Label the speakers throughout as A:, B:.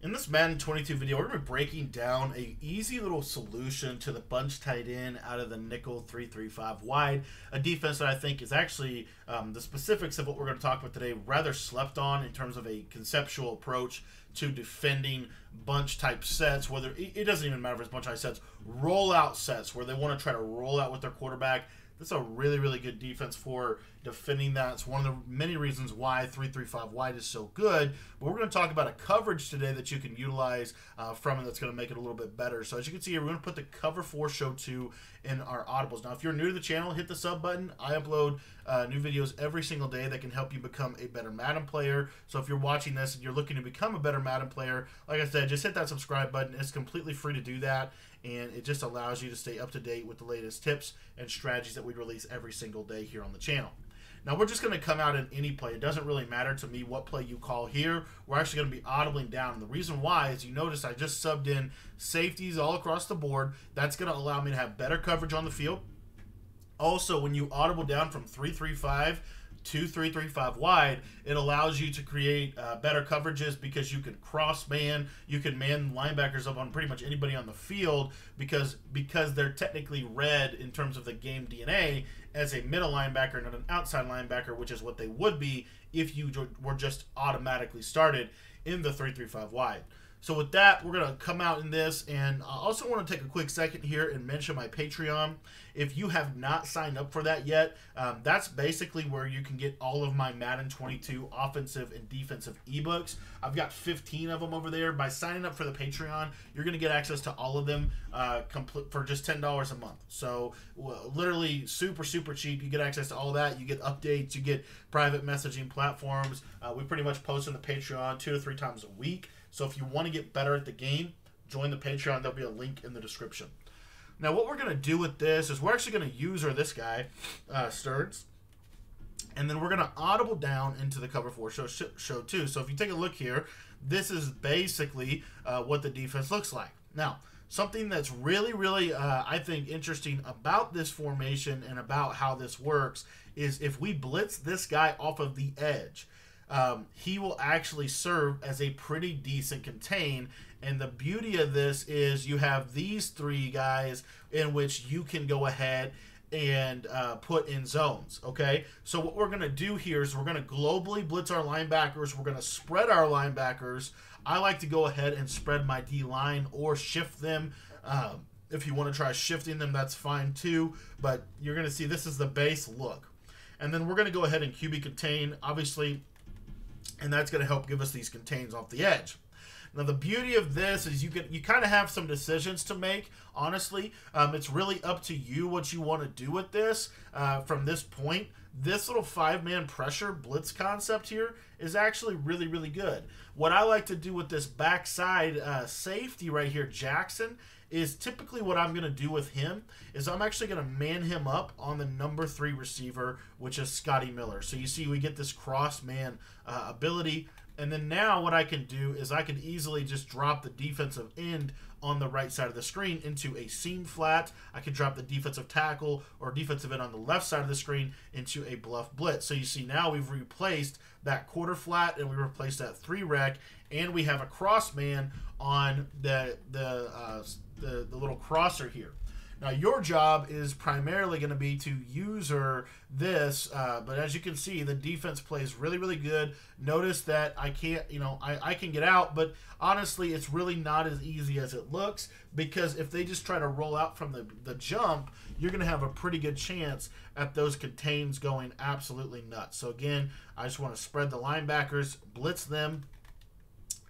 A: In this Madden 22 video, we're going to be breaking down a easy little solution to the bunch tight end out of the nickel 335 wide, a defense that I think is actually um, the specifics of what we're going to talk about today rather slept on in terms of a conceptual approach to defending bunch type sets. Whether it doesn't even matter if it's bunch type sets, rollout sets where they want to try to roll out with their quarterback that's a really, really good defense for defending that. It's one of the many reasons why 335 wide is so good. But we're going to talk about a coverage today that you can utilize uh, from it that's going to make it a little bit better. So as you can see here, we're going to put the cover four show two in our audibles. Now, if you're new to the channel, hit the sub button. I upload uh, new videos every single day that can help you become a better Madden player. So if you're watching this and you're looking to become a better Madden player, like I said, just hit that subscribe button. It's completely free to do that and it just allows you to stay up to date with the latest tips and strategies that we release every single day here on the channel. Now we're just going to come out in any play. It doesn't really matter to me what play you call here. We're actually going to be audibling down. And the reason why is you notice I just subbed in safeties all across the board. That's going to allow me to have better coverage on the field. Also, when you audible down from 335 two three three five wide, it allows you to create uh, better coverages because you can cross man, you can man linebackers up on pretty much anybody on the field because because they're technically read in terms of the game DNA as a middle linebacker, not an outside linebacker, which is what they would be if you were just automatically started in the three three five wide. So with that, we're going to come out in this. And I also want to take a quick second here and mention my Patreon. If you have not signed up for that yet, um, that's basically where you can get all of my Madden 22 offensive and defensive ebooks. I've got 15 of them over there. By signing up for the Patreon, you're going to get access to all of them uh, complete for just $10 a month. So well, literally super, super cheap. You get access to all that. You get updates. You get private messaging platforms. Uh, we pretty much post on the Patreon two to three times a week. So if you want to get better at the game, join the Patreon. There'll be a link in the description. Now, what we're going to do with this is we're actually going to use our this guy, uh, Stearns, and then we're going to audible down into the cover four show, show two. So if you take a look here, this is basically uh, what the defense looks like. Now, something that's really, really, uh, I think, interesting about this formation and about how this works is if we blitz this guy off of the edge um, he will actually serve as a pretty decent contain. And the beauty of this is you have these three guys in which you can go ahead and uh, put in zones. Okay, so what we're going to do here is we're going to globally blitz our linebackers. We're going to spread our linebackers. I like to go ahead and spread my D line or shift them. Um, if you want to try shifting them, that's fine too. But you're going to see this is the base look. And then we're going to go ahead and QB contain. Obviously, and that's going to help give us these contains off the edge. Now the beauty of this is you can you kind of have some decisions to make. Honestly, um, it's really up to you what you want to do with this uh, from this point. This little five-man pressure blitz concept here is actually really really good. What I like to do with this backside uh, safety right here, Jackson, is typically what I'm going to do with him is I'm actually going to man him up on the number three receiver, which is Scotty Miller. So you see we get this cross man uh, ability. And then now what I can do is I can easily just drop the defensive end on the right side of the screen into a seam flat. I can drop the defensive tackle or defensive end on the left side of the screen into a bluff blitz. So you see now we've replaced that quarter flat and we replaced that three rec and we have a cross man on the the uh, the, the little crosser here. Now your job is primarily going to be to user this, uh, but as you can see, the defense plays really, really good. Notice that I can't, you know, I, I can get out, but honestly, it's really not as easy as it looks because if they just try to roll out from the, the jump, you're going to have a pretty good chance at those contains going absolutely nuts. So again, I just want to spread the linebackers, blitz them,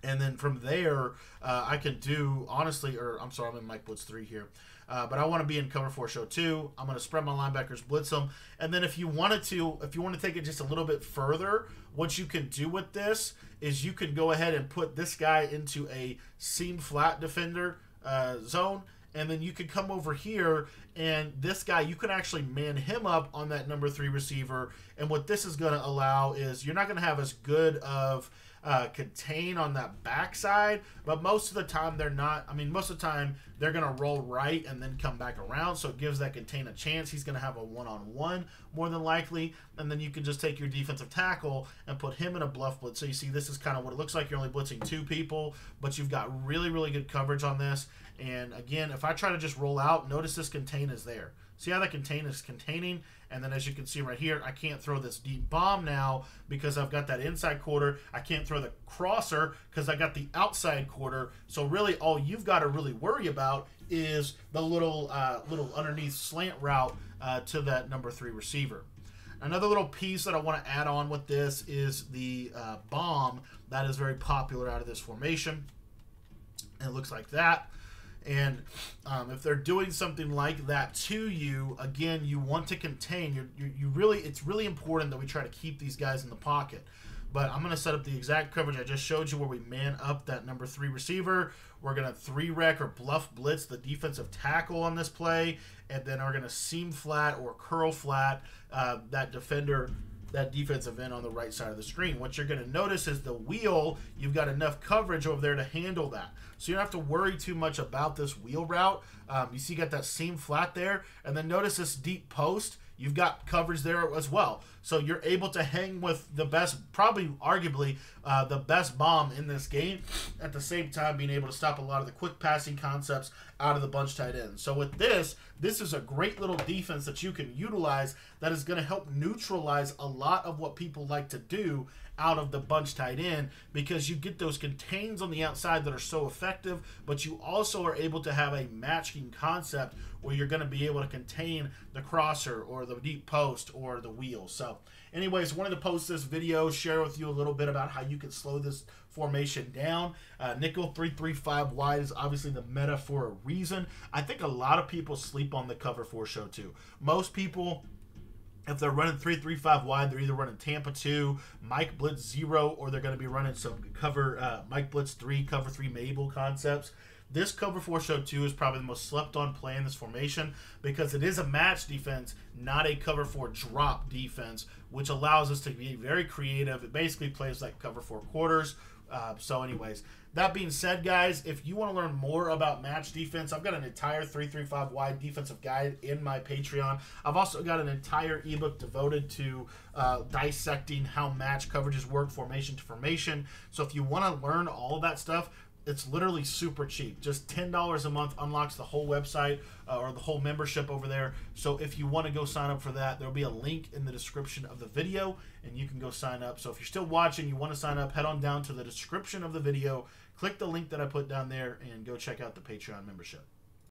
A: and then from there, uh, I can do honestly, or I'm sorry, I'm in Mike Blitz three here, uh, but I want to be in cover four show two. I'm going to spread my linebackers, blitz them, and then if you wanted to, if you want to take it just a little bit further, what you can do with this is you can go ahead and put this guy into a seam flat defender uh, zone. And then you can come over here, and this guy, you can actually man him up on that number three receiver. And what this is going to allow is you're not going to have as good of uh, contain on that backside, but most of the time they're not. I mean, most of the time they're going to roll right and then come back around, so it gives that contain a chance. He's going to have a one on one more than likely, and then you can just take your defensive tackle and put him in a bluff blitz. So you see, this is kind of what it looks like. You're only blitzing two people, but you've got really, really good coverage on this. And again, if I try to just roll out, notice this contain is there. See how that contain is containing? And then as you can see right here, I can't throw this deep bomb now because I've got that inside quarter. I can't throw the crosser because I got the outside quarter. So really all you've got to really worry about is the little uh, little underneath slant route uh, to that number three receiver. Another little piece that I want to add on with this is the uh, bomb that is very popular out of this formation. And it looks like that. And um, if they're doing something like that to you, again, you want to contain. You, you, really, it's really important that we try to keep these guys in the pocket. But I'm going to set up the exact coverage I just showed you where we man up that number three receiver. We're going to three rec or bluff blitz the defensive tackle on this play. And then we're going to seam flat or curl flat uh, that defender that defensive end on the right side of the screen. What you're going to notice is the wheel, you've got enough coverage over there to handle that. So you don't have to worry too much about this wheel route. Um, you see you got that seam flat there. And then notice this deep post you've got coverage there as well. So you're able to hang with the best, probably arguably uh, the best bomb in this game, at the same time being able to stop a lot of the quick passing concepts out of the bunch tight end. So with this, this is a great little defense that you can utilize that is going to help neutralize a lot of what people like to do out of the bunch tight end because you get those contains on the outside that are so effective, but you also are able to have a matching concept where you're going to be able to contain the crosser or the deep post or the wheel. So, anyways, wanted to post this video, share with you a little bit about how you can slow this formation down. Uh, nickel 335 wide is obviously the meta for a reason. I think a lot of people sleep on the cover four show two. Most people if they're running three three five wide, they're either running Tampa two, Mike Blitz zero, or they're going to be running some cover uh, Mike Blitz three, cover three Mabel concepts. This cover four show two is probably the most slept on play in this formation because it is a match defense, not a cover four drop defense, which allows us to be very creative. It basically plays like cover four quarters. Uh, so, anyways, that being said, guys, if you want to learn more about match defense, I've got an entire 335 wide defensive guide in my Patreon. I've also got an entire ebook devoted to uh, dissecting how match coverages work formation to formation. So if you want to learn all that stuff, it's literally super cheap. Just $10 a month unlocks the whole website uh, or the whole membership over there. So if you want to go sign up for that, there'll be a link in the description of the video and you can go sign up. So if you're still watching, you want to sign up, head on down to the description of the video, click the link that I put down there and go check out the Patreon membership.